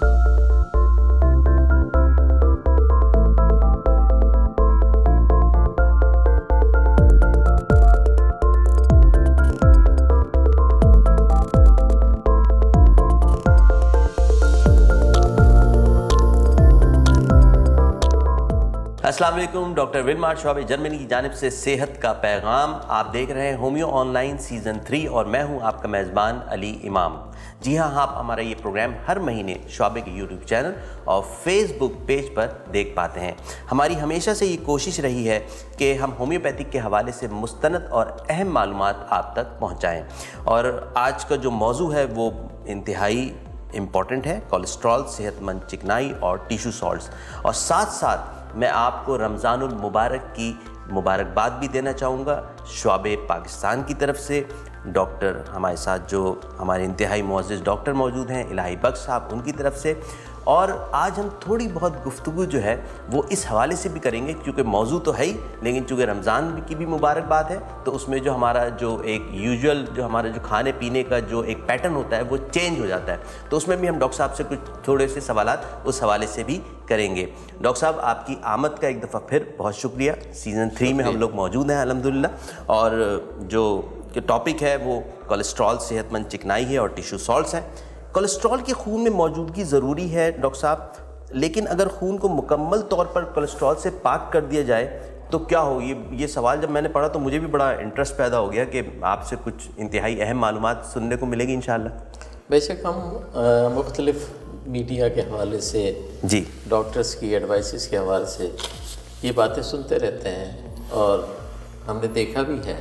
Thank you. Aslam doctor Willmar Schwabe Germany की जानब से सेहत का पैगाम आप देख रहे हैं होम्यो ऑनलाइन सीज़न थ्री और मैं हूँ आपका मेज़बान अली इमाम। जी हाँ आप हमारा ये प्रोग्राम हर महीने शोबे के यूट्यूब चैनल और फेसबुक पेज पर देख पाते हैं। हमारी हमेशा से ये कोशिश रही है कि हम होम्योपैथिक के हवाले से मुस्तनद और अहम मालूम आप तक पहुँचाएँ। और आज का जो मौजू है, वो इंतहाई इंपॉर्टेंट है, कोलेस्ट्रॉल, सेहतमंद चिकनाई और टिशू सॉल्ट्स। और साथ साथ मैं आपको रमज़ानुल मुबारक की मुबारकबाद भी देना चाहूँगा। शुब पाकिस्तान की तरफ़ से डॉक्टर हमारे साथ जो हमारे इंतहाई मोज़ डॉक्टर मौजूद हैं, इलाही बख्श साहब, उनकी तरफ़ से। और आज हम थोड़ी बहुत गुफ्तु जो है वो इस हवाले से भी करेंगे क्योंकि मौजू तो है ही लेकिन चूँकि रमज़ान की भी मुबारकबाद है तो उसमें जो हमारा जो एक यूजुअल जो हमारा जो खाने पीने का जो एक पैटर्न होता है वो चेंज हो जाता है। तो उसमें भी हम डॉक्टर साहब से कुछ थोड़े से सवाल उस हवाले से भी करेंगे। डॉक्टर साहब आपकी आमद का एक दफ़ा फिर बहुत शुक्रिया। सीज़न थ्री में हम लोग मौजूद हैं अलहमदिल्ला और जो टॉपिक है वो कोलेस्ट्रॉल सेहतमंद चिकनाई है और टिशू सॉल्ट्स हैं। कोलेस्ट्रॉल के खून में मौजूदगी ज़रूरी है डॉक्टर साहब। लेकिन अगर खून को मुकम्मल तौर पर कोलेस्ट्रॉल से पाक कर दिया जाए तो क्या हो ये ये सवाल जब मैंने पढ़ा तो मुझे भी बड़ा इंटरेस्ट पैदा हो गया कि आपसे कुछ इंतहाई अहम मालूम सुनने को मिलेगी इन बेशक हम मुख्तलिफ़ मीडिया के हवाले से जी। डॉक्टर्स की एडवाइस के हवाले से ये बातें सुनते रहते हैं। और हमने देखा भी है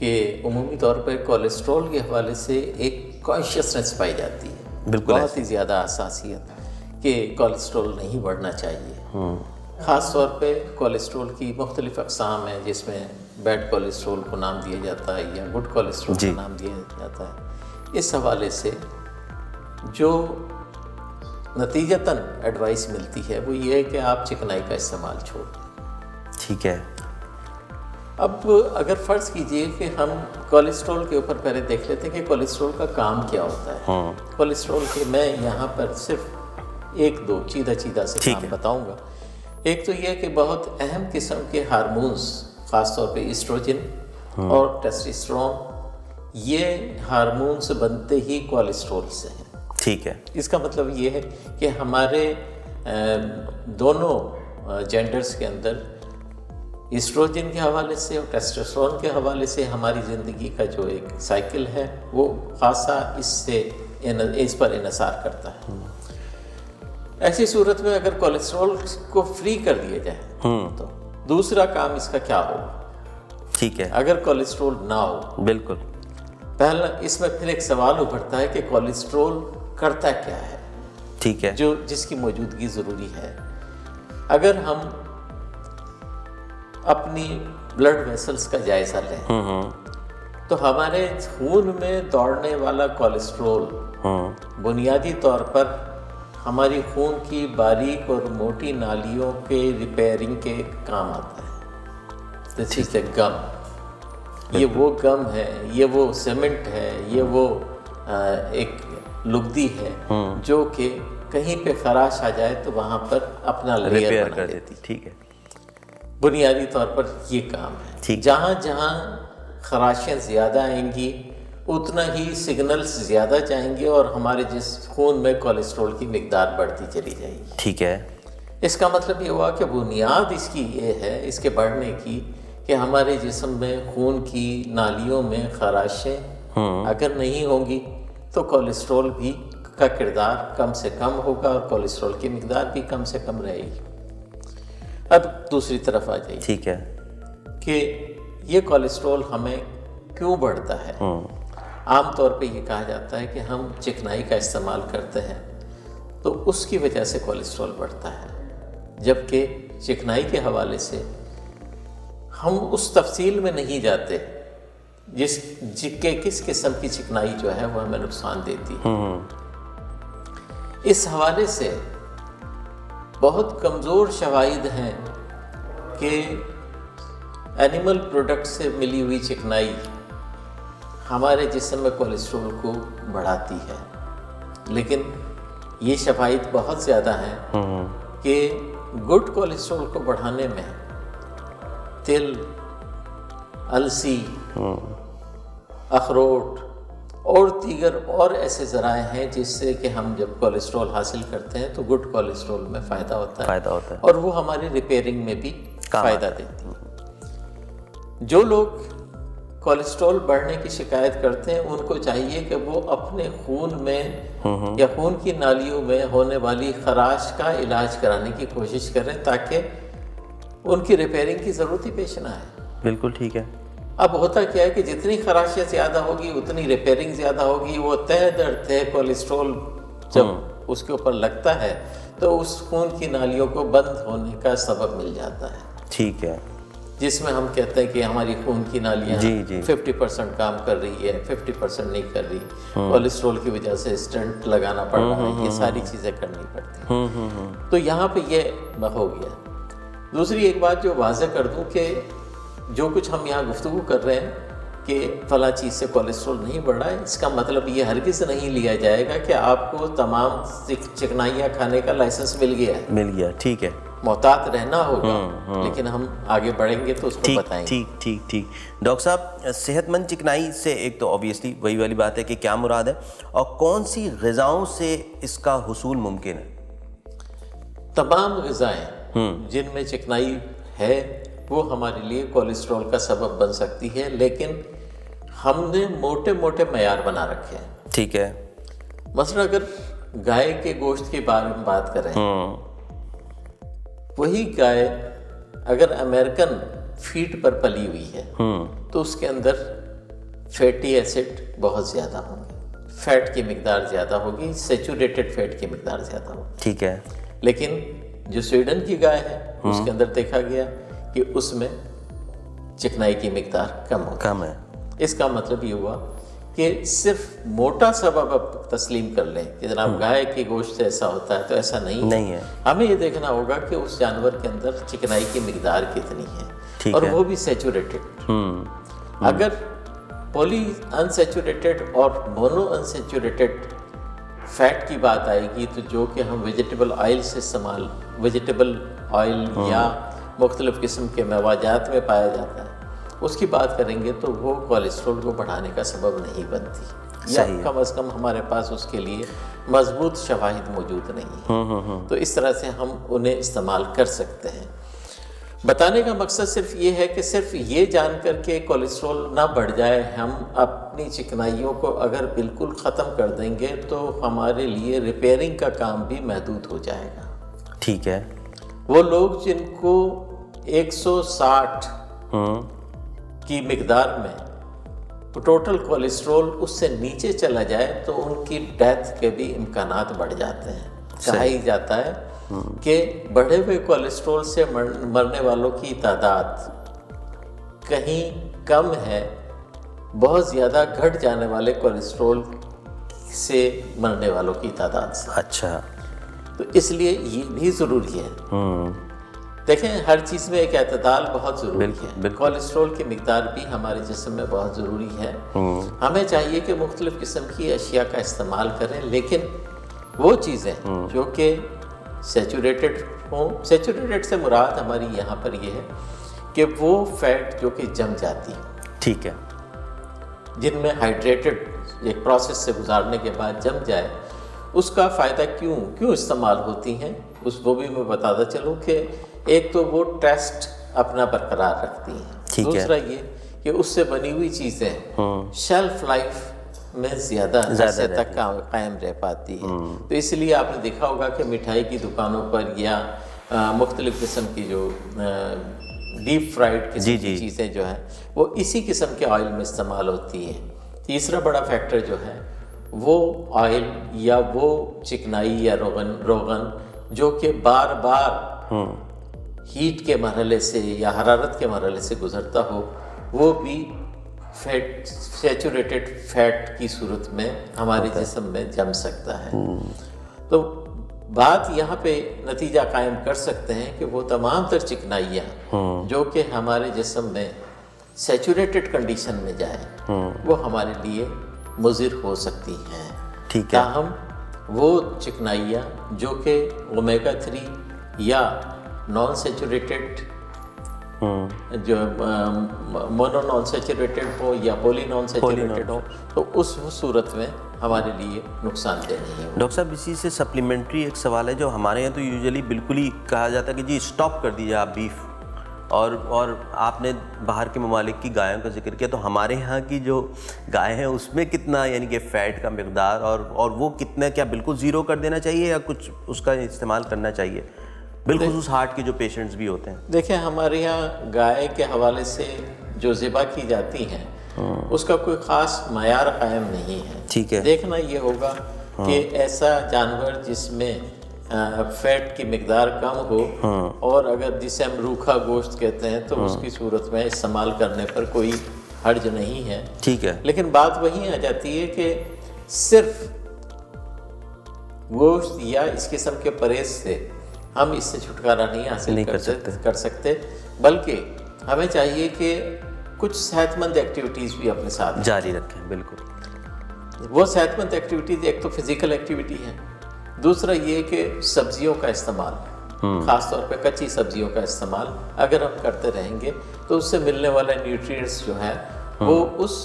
कि उमूमी तौर पर कोलेस्ट्रॉल के हवाले से एक कॉन्शियसनेस पाई जाती है। बिल्कुल बहुत ही ज़्यादा असासियत कि कोलेस्ट्रॉल नहीं बढ़ना चाहिए। ख़ास तौर पे कोलेस्ट्रॉल की मुख्तलिफ़ अकसाम है जिसमें बैड कोलेस्ट्रॉल को नाम दिया जाता है या गुड कोलेस्ट्रॉल को नाम दिया जाता है। इस हवाले से जो नतीजतन एडवाइस मिलती है वो ये है कि आप चिकनाई का इस्तेमाल छोड़ दें। ठीक है। अब अगर फ़र्ज़ कीजिए कि हम कोलेस्ट्रॉल के ऊपर पहले देख लेते हैं कि कोलेस्ट्रॉल का काम क्या होता है। हाँ। कोलेस्ट्रॉल के मैं यहाँ पर सिर्फ़ एक दो चीदा चीदा से काम बताऊँगा। एक तो यह कि बहुत अहम किस्म के हारमोन्स ख़ास तौर पे इस्ट्रोजन हाँ। और टेस्टिस्ट्रॉन ये हारमोन्स बनते ही कोलेस्ट्रॉल से हैं। ठीक है। इसका मतलब ये है कि हमारे दोनों जेंडर्स के अंदर इस्ट्रोजन के हवाले से और टेस्टोस्टेरोन के हवाले से हमारी ज़िंदगी का जो एक साइकिल है वो खासा इससे इस पर इसार करता है। ऐसी सूरत में अगर कोलेस्ट्रॉल को फ्री कर दिया जाए हम्म। तो दूसरा काम इसका क्या होगा? ठीक है। अगर कोलेस्ट्रॉल ना हो बिल्कुल। पहला इसमें फिर एक सवाल उभरता है कि कोलेस्ट्रॉल करता क्या है? ठीक है। जो जिसकी मौजूदगी ज़रूरी है। अगर हम अपनी ब्लड वेसल्स का जायजा लें। हम्म, हम्म। तो हमारे खून में दौड़ने वाला कोलेस्ट्रोल हम्म। बुनियादी तौर पर हमारी खून की बारीक और मोटी नालियों के रिपेयरिंग के काम आता है। दिस इज़ द गम ये वो गम है ये वो सीमेंट है ये वो एक लुगदी है जो कि कहीं पे खराश आ जाए तो वहाँ पर अपना लेयर बना देती। ठीक है। बुनियादी तौर पर ये काम है। जहाँ जहाँ खराशें ज़्यादा आएँगी उतना ही सिग्नल्स ज़्यादा जाएँगे और हमारे जिस खून में कोलेस्ट्रॉल की मकदार बढ़ती चली जाएगी। ठीक है। इसका मतलब ये हुआ कि बुनियाद इसकी ये है इसके बढ़ने की कि हमारे जिसम में खून की नालियों में खराशें हम्म। अगर नहीं होंगी तो कोलेस्ट्रॉल भी का किरदार कम से कम होगा और कोलेस्ट्रॉल की मकदार भी कम से कम रहेगी। अब दूसरी तरफ़ आ जाइए। ठीक है। कि ये कोलेस्ट्रॉल हमें क्यों बढ़ता है? हम्म। आमतौर पे ये कहा जाता है कि हम चिकनाई का इस्तेमाल करते हैं तो उसकी वजह से कोलेस्ट्रॉल बढ़ता है। जबकि चिकनाई के हवाले से हम उस तफसील में नहीं जाते जिस जिसके किस किस्म की चिकनाई जो है वो हमें नुकसान देती है। हम्म। इस हवाले से बहुत कमज़ोर शवाइद हैं कि एनिमल प्रोडक्ट से मिली हुई चिकनाई हमारे जिसम में कोलेस्ट्रोल को बढ़ाती है। लेकिन ये शफाइत बहुत ज़्यादा है कि गुड कोलेस्ट्रॉल को बढ़ाने में तिल अलसी अखरोट और दीगर और ऐसे ज़राए हैं जिससे कि हम जब कोलेस्ट्रॉल हासिल करते हैं तो गुड कोलेस्ट्रॉल में फ़ायदा होता है। फ़ायदा होता है। और वो हमारी रिपेयरिंग में भी फ़ायदा देती है। जो लोग कोलेस्ट्रॉल बढ़ने की शिकायत करते हैं उनको चाहिए कि वो अपने खून में या खून की नालियों में होने वाली खराश का इलाज कराने की कोशिश करें ताकि उनकी रिपेयरिंग की ज़रूरत ही पेश ना आए। बिल्कुल ठीक है। अब होता क्या है कि जितनी खराशियाँ ज़्यादा होगी उतनी रिपेयरिंग ज़्यादा होगी वो तय दर तय कोलेस्ट्रॉल जब उसके ऊपर लगता है तो उस खून की नालियों को बंद होने का सबब मिल जाता है। ठीक है। जिसमें हम कहते हैं कि हमारी खून की नालियाँ। 50 परसेंट काम कर रही है 50 परसेंट नहीं कर रही। कोलेस्ट्रोल की वजह से स्टंट लगाना पड़ रहा है ये सारी चीज़ें करनी पड़ती हैं। तो यहाँ पे ये हो गया। दूसरी एक बात जो वाजह कर दूँ कि जो कुछ हम यहाँ गुफ्तु कर रहे हैं कि फला चीज़ से कोलेस्ट्रॉल नहीं बढ़ा है इसका मतलब ये हरगिज़ नहीं लिया जाएगा कि आपको तमाम चिक- चिकनाइयाँ खाने का लाइसेंस मिल गया है। मिल गया ठीक है। मोहतात रहना होगा लेकिन हम आगे बढ़ेंगे तो उसको ठीक बताएँगे। ठीक ठीक ठीक। डॉक्टर साहब सेहतमंद चिकनाई से एक तो ऑब्वियसली वही वाली बात है कि क्या मुराद है और कौन सी गज़ाओं से इसका हसूल मुमकिन है? तमाम गज़ाएँ जिनमें चिकनाई है वो हमारे लिए कोलेस्ट्रॉल का सबब बन सकती है लेकिन हमने मोटे मोटे मैार बना रखे हैं। ठीक है। मसलन अगर गाय के गोश्त के बारे में बात करें हम्म वही गाय अगर अमेरिकन फीट पर पली हुई है हम्म तो उसके अंदर फैटी एसिड बहुत ज़्यादा होंगे। फैट की मकदार ज़्यादा होगी सेचूरेटेड फैट की मकदार ज़्यादा होगी। ठीक है। लेकिन जो स्वीडन की गाय है। उसके अंदर देखा गया कि उसमें चिकनाई की मकदार कम होगी कम है। इसका मतलब ये हुआ कि सिर्फ़ मोटा सबब अब तस्लीम कर लें कि जनाब गाय के गोश्त ऐसा होता है तो ऐसा नहीं है। नहीं है। हमें ये देखना होगा कि उस जानवर के अंदर चिकनाई की मकदार कितनी है और है। वो भी सेचूरेटेड हम्म। अगर पोली अनसेचूरेटेड और मोनो अनसेचूरेटेड फैट की बात आएगी तो जो कि हम वेजिटेबल ऑयल से इस्तेमाल वेजिटेबल ऑयल या मुख्तलिफ़ किस्म के मवाजात में पाया जाता है। उसकी बात करेंगे तो वो कोलेस्ट्रॉल को बढ़ाने का सबब नहीं बनती। या कम अज़ कम हमारे पास उसके लिए मज़बूत शवाहिद मौजूद नहीं है। हम्म हम्म हम्म। तो इस तरह से हम उन्हें इस्तेमाल कर सकते हैं। बताने का मकसद सिर्फ़ ये है कि सिर्फ़ ये जान कर के कोलेस्ट्रॉल ना बढ़ जाए हम अपनी चिकनाइयों को अगर बिल्कुल ख़त्म कर देंगे तो हमारे लिए रिपेयरिंग का काम भी महदूद हो जाएगा। ठीक है। वो लोग जिनको 160 हम्म की मकदार में टोटल कोलेस्ट्रॉल उससे नीचे चला जाए तो उनकी डेथ के भी इम्कान बढ़ जाते हैं। कहा ही जाता है कि बढ़े हुए कोलेस्ट्रॉल से मर, मरने वालों की तादाद कहीं कम है बहुत ज़्यादा घट जाने वाले कोलेस्ट्रॉल से मरने वालों की तादाद से। अच्छा। तो इसलिए ये भी ज़रूरी है। हम्म देखें हर चीज़ में एक अतदाल बहुत ज़रूरी है। कोलेस्ट्रॉल की मकदार भी हमारे जिसम में बहुत ज़रूरी है। हम्म। हमें चाहिए कि मुख्तलिफ़ किस्म की अशिया का इस्तेमाल करें लेकिन वो चीज़ें जो कि सेचूरेटेड हों सेचूरेटेड से मुराद हमारी यहाँ पर ये है कि वो फैट जो कि जम जाती है। ठीक है। जिनमें हाइड्रेटेड एक प्रोसेस से गुजारने के बाद जम जाए उसका फ़ायदा क्यों क्यों इस्तेमाल होती हैं उस वो भी मैं बताता चलूँ कि एक तो वो टेस्ट अपना बरकरार रखती हैं। ठीक है। दूसरा ये कि उससे बनी हुई चीज़ें शेल्फ लाइफ में ज़्यादा ज़्यादा अरसे तक कायम रह पाती है। तो इसलिए आपने देखा होगा कि मिठाई की दुकानों पर या मुख्तलिफ़ किस्म की जो डीप फ्राइड किस्म की। चीज़ें जो हैं वो इसी किस्म के ऑयल में इस्तेमाल होती हैं। तीसरा बड़ा फैक्टर जो है वो ऑयल या वो चिकनाई या रोगन रोगन जो कि बार बार हम्म। हीट के मरहले से या हरारत के मरहले से गुजरता हो वो भी फैट सेचूरेटेड फैट की सूरत में हमारे जिसम में जम सकता है। तो बात यहाँ पे नतीजा कायम कर सकते हैं कि वो तमाम तर चिकनाइयाँ जो कि हमारे जिसम में सेचूरेटेड कंडीशन में जाए वो हमारे लिए मुजिर हो सकती हैं। ठीक है। हम वो चिकनाइयाँ जो कि ओमेगा थ्री या नॉन सेचुरेटेड जो मोनो नॉन सेचुरेटेड हो या पोली नॉन सेचुरेटेड हो तो उस सूरत में हमारे लिए नुकसानदेह नहीं है। डॉक्टर साहब इसी से सप्लीमेंट्री एक सवाल है जो हमारे यहाँ तो यूजुअली बिल्कुल ही कहा जाता है कि जी स्टॉप कर दीजिए आप बीफ और और आपने बाहर के ममालिक की गायों का ज़िक्र किया तो हमारे यहाँ की जो गाय हैं उसमें कितना यानी कि फ़ैट का मकदार और और वो कितना क्या बिल्कुल ज़ीरो कर देना चाहिए या कुछ उसका इस्तेमाल करना चाहिए? बिल्कुल उस हार्ट के जो पेशेंट्स भी होते हैं। देखिए हमारे यहाँ गाय के हवाले से जो ज़िबा की जाती है उसका कोई ख़ास मैार कायम नहीं है। ठीक है। देखना ये होगा कि ऐसा जानवर जिसमें फैट की मकदार कम हो और अगर जिसे हम रूखा गोश्त कहते हैं तो उसकी सूरत में इस्तेमाल करने पर कोई हर्ज नहीं है। ठीक है। लेकिन बात वही आ जाती है कि सिर्फ़ गोश्त या इस किस्म के परहेज से हम इससे छुटकारा नहीं हासिल नहीं कर, कर सकते। कर सकते। बल्कि हमें चाहिए कि कुछ सेहतमंद एक्टिविटीज़ भी अपने साथ जारी रखें बिल्कुल। वो सेहतमंद एक्टिविटीज़ एक तो फ़िज़िकल एक्टिविटी है। दूसरा ये कि सब्जियों का इस्तेमाल ख़ास तौर पे कच्ची सब्जियों का इस्तेमाल अगर हम करते रहेंगे तो उससे मिलने वाले न्यूट्रिएंट्स जो है वो उस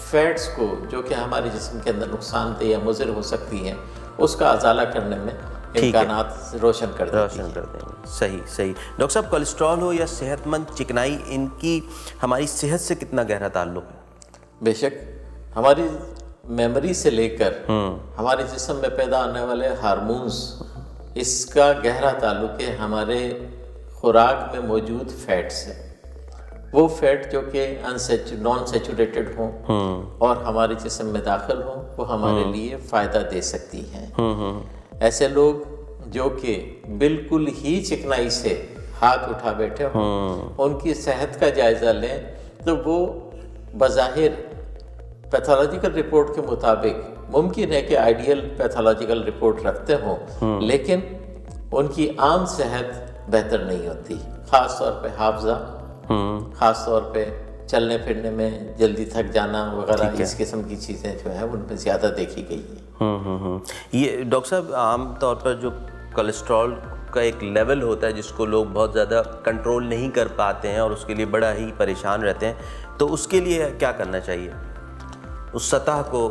फैट्स को जो कि हमारे जिसम के अंदर नुकसानदेह या मुज़र हो सकती हैं उसका अजाला करने में है। इम्कान रोशन कर रोशन कर देंगे। सही सही। डॉक्टर साहब कोलेस्ट्रॉल हो या सेहतमंद चिकनाई इनकी हमारी सेहत से कितना गहरा ताल्लुक है? बेशक हमारी मेमोरी से लेकर हमारे जिसम में पैदा होने वाले हार्मोन्स इसका गहरा ताल्लुक है हमारे खुराक में मौजूद फैट से वो फैट जो कि नॉन सेचुरेटेड हों और हमारे जिसम में दाखिल हों वो हमारे लिए फ़ायदा दे सकती हैं। ऐसे लोग जो कि बिल्कुल ही चिकनाई से हाथ उठा बैठे हों उनकी सेहत का जायज़ा लें तो वो बज़ाहिर पैथोलॉजिकल रिपोर्ट के मुताबिक मुमकिन है कि आइडियल पैथोलॉजिकल रिपोर्ट रखते हों लेकिन उनकी आम सेहत बेहतर नहीं होती ख़ास तौर पे हाफजा ख़ास तौर पे चलने फिरने में जल्दी थक जाना वगैरह इस किस्म की चीज़ें जो है उनमें ज़्यादा देखी गई है। हम्म हम्म हम्म। ये डॉक्टर साहब आम तौर पर जो कोलेस्ट्रॉल का एक लेवल होता है जिसको लोग बहुत ज़्यादा कंट्रोल नहीं कर पाते हैं और उसके लिए बड़ा ही परेशान रहते हैं तो उसके लिए क्या करना चाहिए? उस सतह को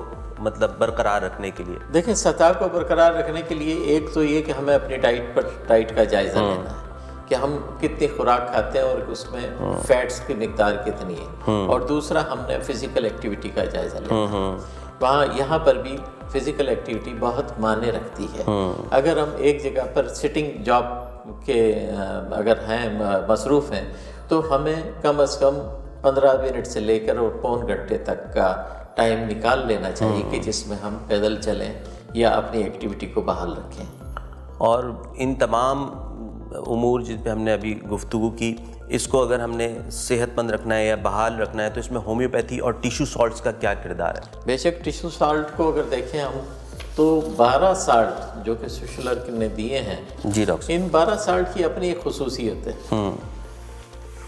मतलब बरकरार रखने के लिए। देखें सतह को बरकरार रखने के लिए एक तो ये कि हमें अपनी डाइट पर डाइट का जायज़ा लेना है। कि हम कितनी खुराक खाते हैं और उसमें फैट्स की मकदार कितनी है। और दूसरा हमने फ़िज़िकल एक्टिविटी का जायज़ा लिया। है वहाँ यहाँ पर भी फ़िज़िकल एक्टिविटी बहुत मायने रखती है। अगर हम एक जगह पर सिटिंग जॉब के अगर हैं मसरूफ़ हैं तो हमें कम अज़ कम पंद्रह मिनट से लेकर और पौन घंटे तक का टाइम निकाल लेना चाहिए कि जिसमें हम पैदल चलें या अपनी एक्टिविटी को बहाल रखें। और इन तमाम उमूर जिस पर हमने अभी गुफ्तु की इसको अगर हमने सेहतमंद रखना है या बहाल रखना है तो इसमें होम्योपैथी और टिश्यू सॉल्ट्स का क्या किरदार है? बेशक टिश्यू साल्ट को अगर देखें हम तो 12 साल्ट जो कि सुशलर ने दिए हैं जी डॉक्टर इन 12 साल्ट की अपनी एक खसूसियत है।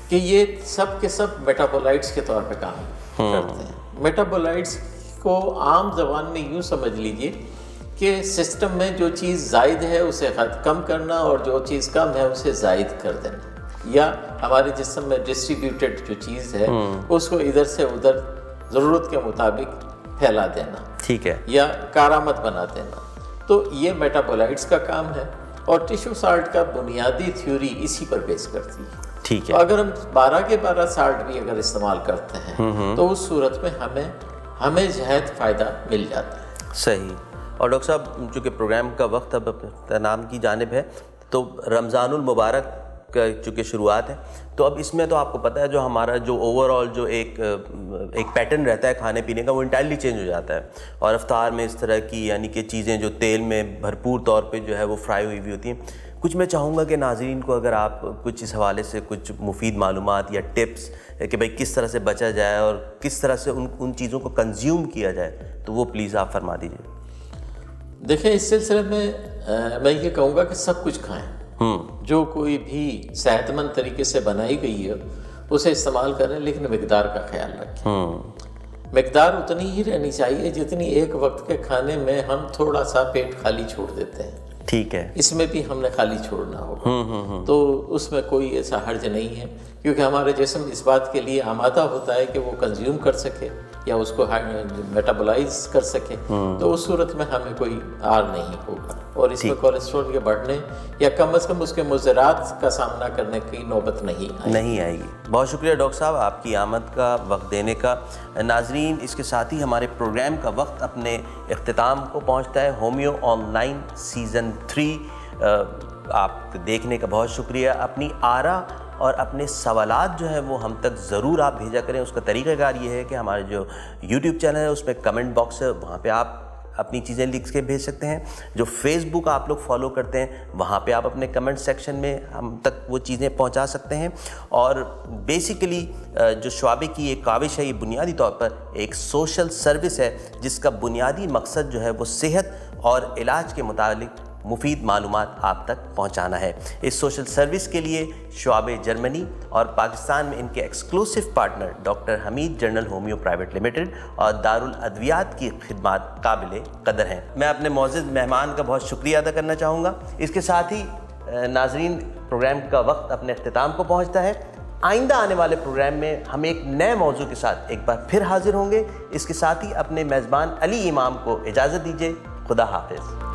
कि ये सब के सब मेटाबोलाइट्स के तौर पे काम करते हैं। मेटाबोलाइट्स को आम जबान में यूँ समझ लीजिए कि सिस्टम में जो चीज़ जायद है उसे कम करना और जो चीज़ कम है उसे जायद कर देना। या हमारे जिसम में डिस्ट्रीब्यूटेड जो चीज़ है उसको इधर से उधर ज़रूरत के मुताबिक फैला देना। ठीक है। या कारामद बना देना। तो ये मेटाबोलाइट्स का काम है और टिश्यू साल्ट का बुनियादी थ्योरी इसी पर बेस करती है। ठीक है। तो अगर हम 12 के 12 साल्ट भी अगर इस्तेमाल करते हैं तो उस सूरत में हमें हमें जहद फ़ायदा मिल जाता है। सही। और डॉक्टर साहब, चूँकि प्रोग्राम का वक्त अब नाम की जानब है तो रमज़ानुल मुबारक का चूँकि शुरुआत है तो अब इसमें तो आपको पता है जो हमारा जो ओवरऑल जो एक एक पैटर्न रहता है खाने पीने का, वो इंटायरली चेंज हो जाता है। और अफ्तार में इस तरह की, यानी कि चीज़ें जो तेल में भरपूर तौर पे जो है वो फ्राई हुई हुई होती हैं। कुछ मैं चाहूँगा कि नाजरीन को अगर आप कुछ इस हवाले से कुछ मुफीद मालूम या टिप्स कि भाई किस तरह से बचा जाए और किस तरह से उन उन चीज़ों को कंज्यूम किया जाए तो वो प्लीज़ आप फरमा दीजिए। देखें इस सिलसिले में अ, मैं ये कहूँगा कि सब कुछ खाएँ। हम्म। जो कोई भी सेहतमंद तरीके से बनाई गई है उसे इस्तेमाल करें लेकिन मकदार का ख्याल रखें। हम्म। मकदार उतनी ही रहनी चाहिए जितनी एक वक्त के खाने में हम थोड़ा सा पेट खाली छोड़ देते हैं। ठीक है। इसमें भी हमने खाली छोड़ना होगा। तो उसमें कोई ऐसा हर्ज नहीं है क्योंकि हमारा जिसम इस बात के लिए आमादा होता है कि वो कंज्यूम कर सके। या उसको मेटाबोलाइज कर सके तो उस सूरत में हमें कोई आर नहीं होगा। और इसमें कोलेस्ट्रॉल के बढ़ने या कम अज़ कम उसके मुजरात का सामना करने की नौबत नहीं आएगी। नहीं आएगी। बहुत शुक्रिया डॉक्टर साहब आपकी आमद का वक्त देने का। नाजरीन इसके साथ ही हमारे प्रोग्राम का वक्त अपने अख्ताम को पहुँचता है। होम्यो ऑनलाइन सीज़न थ्री आप देखने का बहुत शुक्रिया। अपनी आरा और अपने सवालात जो है वो हम तक ज़रूर आप भेजा करें। उसका तरीक़ाकार ये है कि हमारे जो यूट्यूब चैनल है, उसमें कमेंट बॉक्स है, वहाँ पर आप अपनी चीज़ें लिख के भेज सकते हैं। जो फेसबुक आप लोग फॉलो करते हैं, वहाँ पे आप अपने कमेंट सेक्शन में हम तक वो चीज़ें पहुँचा सकते हैं। और बेसिकली जो शुबे की एक काविश है, ये बुनियादी तौर पर एक सोशल सर्विस है, जिसका बुनियादी मकसद जो है वो सेहत और इलाज के मुतालिक मुफीद मालूम आप तक पहुँचाना है। इस सोशल सर्विस के लिए शुआब जर्मनी और पाकिस्तान में इनके exclusive partner doctor Hamid general homeo private limited और दारुल अद्वियात की खिदमत काबिल कदर हैं। मैं अपने मोज़ मेहमान का बहुत शुक्रिया अदा करना चाहूँगा। इसके साथ ही नाजरीन प्रोग्राम का वक्त अपने अख्ताम को पहुँचता है। आइंदा आने वाले प्रोग्राम में हम एक नए मौजू के साथ एक बार फिर हाजिर होंगे। इसके साथ ही अपने मेज़बान अली इमाम को इजाज़त दीजिए। खुदा हाफिज़।